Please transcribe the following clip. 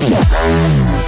Bye.